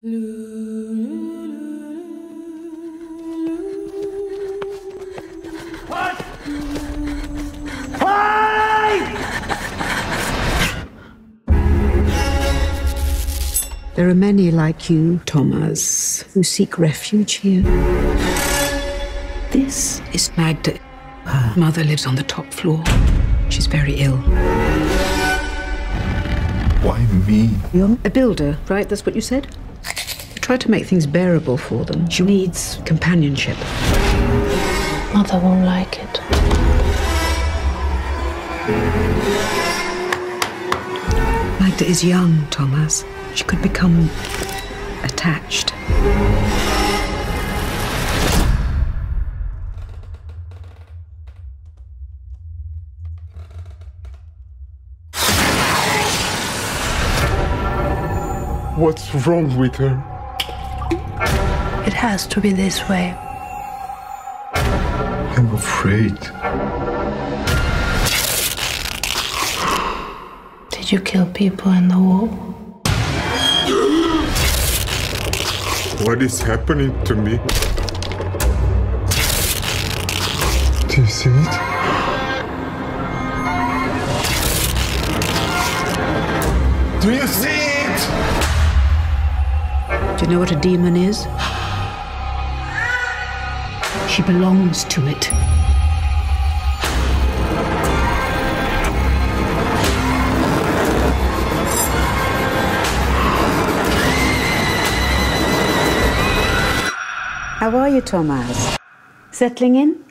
There are many like you, Thomas, who seek refuge here. This is Magda. Her mother lives on the top floor. She's very ill. Why me? You're a builder, right? That's what you said? Try to make things bearable for them. She needs companionship. Mother won't like it. Magda is young, Thomas. She could become attached. What's wrong with her? It has to be this way. I'm afraid. Did you kill people in the war? What is happening to me? Do you see it? Do you see it? Do you know what a demon is? She belongs to it. How are you, Thomas? Settling in?